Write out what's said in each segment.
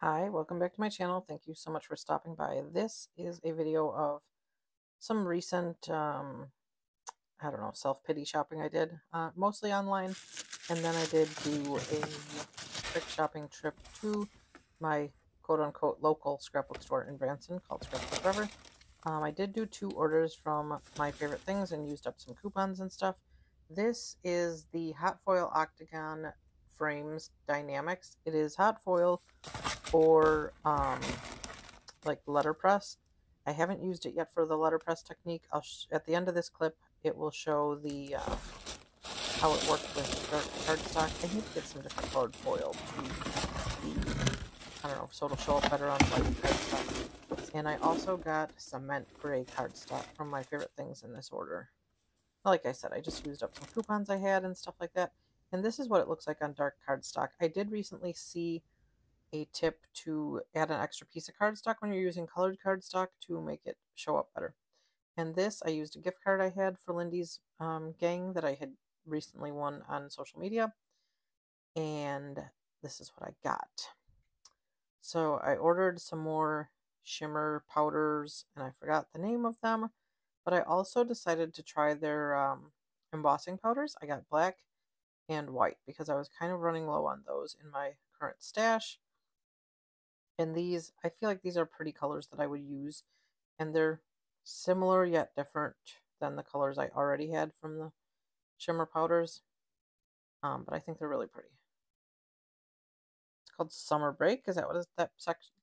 Hi, welcome back to my channel. Thank you so much for stopping by. This is a video of some recent, um, I don't know, self-pity shopping I did, uh, mostly online. And then I did do a quick shopping trip to my quote-unquote local scrapbook store in Branson called Scrapbook Forever. Um, I did do two orders from my favorite things and used up some coupons and stuff. This is the Hot Foil Octagon Frames Die-namics. It is hot foil for um, like letterpress. I haven't used it yet for the letterpress technique. I'll at the end of this clip, it will show the uh, how it works with cardstock. I need to get some different colored foil I don't know, so it'll show up better on white cardstock. And I also got cement gray cardstock from my favorite things in this order. Like I said, I just used up some coupons I had and stuff like that. And this is what it looks like on dark cardstock. I did recently see a tip to add an extra piece of cardstock when you're using colored cardstock to make it show up better. And this, I used a gift card I had for Lindy's um, gang that I had recently won on social media. And this is what I got. So I ordered some more shimmer powders, and I forgot the name of them. But I also decided to try their um, embossing powders. I got black and white because I was kind of running low on those in my current stash. And these, I feel like these are pretty colors that I would use. And they're similar yet different than the colors I already had from the shimmer powders. Um, but I think they're really pretty. It's called Summer Break. Is that what that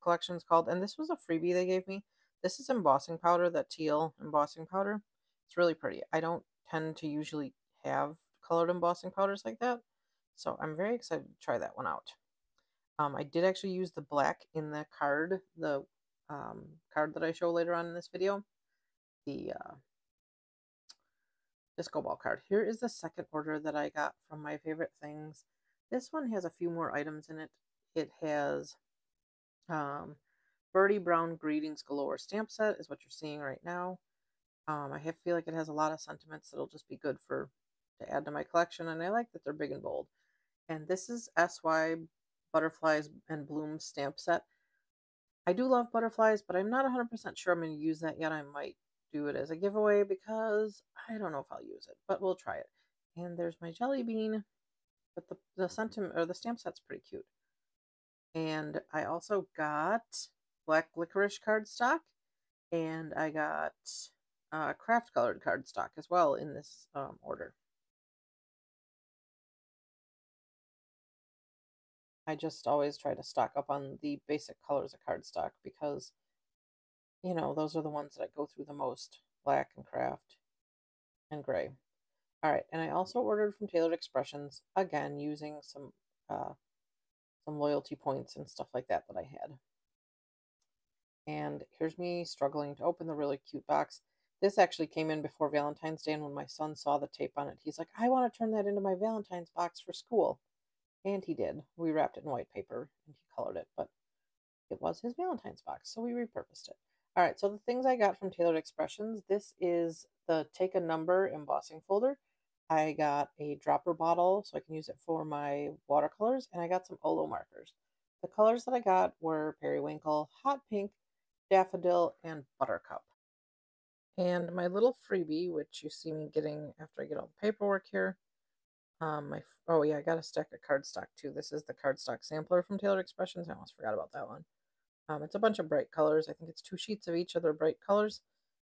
collection is called? And this was a freebie they gave me. This is embossing powder, that teal embossing powder. It's really pretty. I don't tend to usually have colored embossing powders like that. So I'm very excited to try that one out. Um, I did actually use the black in the card, the um, card that I show later on in this video. The uh, disco ball card. Here is the second order that I got from my favorite things. This one has a few more items in it. It has um, Birdie Brown Greetings Galore stamp set is what you're seeing right now. Um, I have, feel like it has a lot of sentiments that'll just be good for to add to my collection, and I like that they're big and bold. And this is SY butterflies and blooms stamp set. I do love butterflies, but I'm not 100% sure I'm going to use that yet. I might do it as a giveaway because I don't know if I'll use it, but we'll try it. And there's my jelly bean, but the, the sentiment or the stamp set's pretty cute. And I also got black licorice cardstock, and I got uh, kraft colored cardstock as well in this um, order. I just always try to stock up on the basic colors of cardstock because, you know, those are the ones that I go through the most. Black and kraft and gray. All right, and I also ordered from Taylored Expressions, again, using some uh, some loyalty points and stuff like that that I had. And here's me struggling to open the really cute box. This actually came in before Valentine's Day, and when my son saw the tape on it, he's like, I want to turn that into my Valentine's box for school. And he did. We wrapped it in white paper and he colored it, but it was his Valentine's box, so we repurposed it. All right, so the things I got from Taylored Expressions, this is the Take a Number embossing folder. I got a dropper bottle so I can use it for my watercolors, and I got some Olo markers. The colors that I got were Periwinkle, Hot Pink, Daffodil, and Buttercup. And my little freebie, which you see me getting after I get all the paperwork here, um, my oh yeah, I got a stack of cardstock too. This is the cardstock sampler from Taylored Expressions. I almost forgot about that one. Um, it's a bunch of bright colors. I think it's two sheets of each of their bright colors.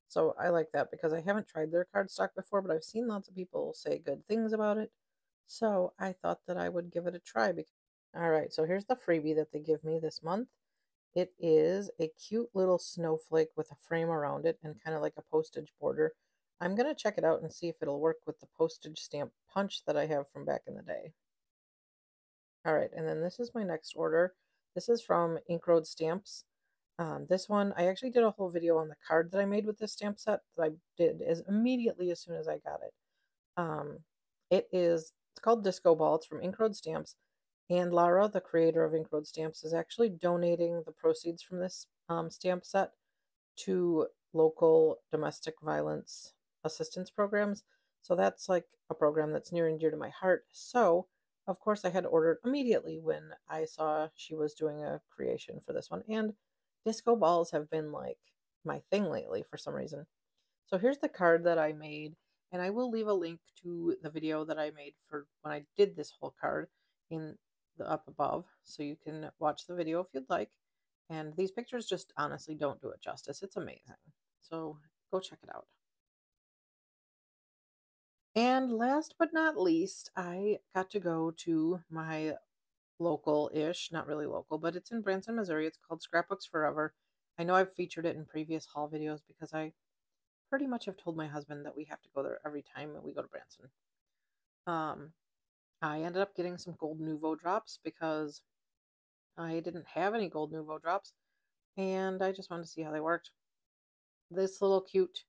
So I like that because I haven't tried their cardstock before, but I've seen lots of people say good things about it. So I thought that I would give it a try. Because... All right, so here's the freebie that they give me this month. It is a cute little snowflake with a frame around it and kind of like a postage border. I'm going to check it out and see if it'll work with the postage stamp punch that I have from back in the day. All right, and then this is my next order. This is from Ink Road Stamps. Um, this one, I actually did a whole video on the card that I made with this stamp set that I did as immediately as soon as I got it. Um, it is, it's called Disco Ball. It's from Ink Road Stamps. And Lara, the creator of Ink Road Stamps, is actually donating the proceeds from this um, stamp set to local domestic violence assistance programs. So that's like a program that's near and dear to my heart. So of course, I had ordered immediately when I saw she was doing a creation for this one. And disco balls have been like my thing lately for some reason. So here's the card that I made, and I will leave a link to the video that I made for when I did this whole card in the up above, so you can watch the video if you'd like. And these pictures just honestly don't do it justice. It's amazing. So go check it out. And last but not least, I got to go to my local ish, not really local, but it's in Branson, Missouri. It's called Scrapbooks Forever. I know I've featured it in previous haul videos because I pretty much have told my husband that we have to go there every time we go to Branson. Um, I ended up getting some gold Nuvo drops because I didn't have any gold Nuvo drops and I just wanted to see how they worked. This little cute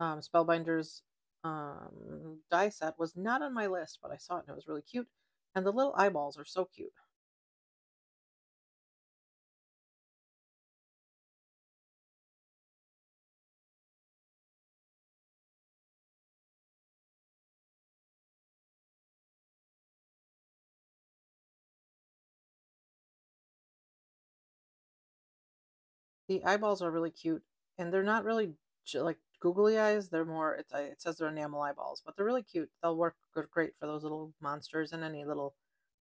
um, Spellbinders um, die set was not on my list, but I saw it and it was really cute. And the little eyeballs are so cute. The eyeballs are really cute, and they're not really like googly eyes. They're more, it's, it says they're enamel eyeballs, but they're really cute. They'll work good, great for those little monsters and any little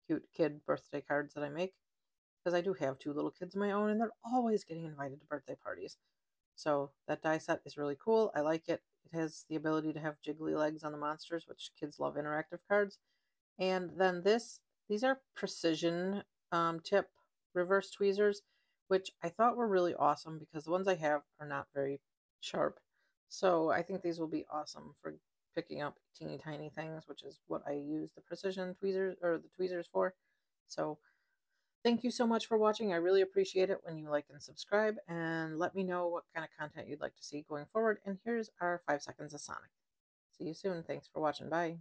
cute kid birthday cards that I make. Because I do have two little kids of my own, and they're always getting invited to birthday parties. So that die set is really cool. I like it. It has the ability to have jiggly legs on the monsters, which kids love interactive cards. And then this, these are precision um, tip reverse tweezers, which I thought were really awesome because the ones I have are not very sharp. So I think these will be awesome for picking up teeny tiny things, which is what I use the precision tweezers or the tweezers for. So thank you so much for watching. I really appreciate it when you like and subscribe and let me know what kind of content you'd like to see going forward. And here's our five seconds of Sonic. See you soon. Thanks for watching. Bye.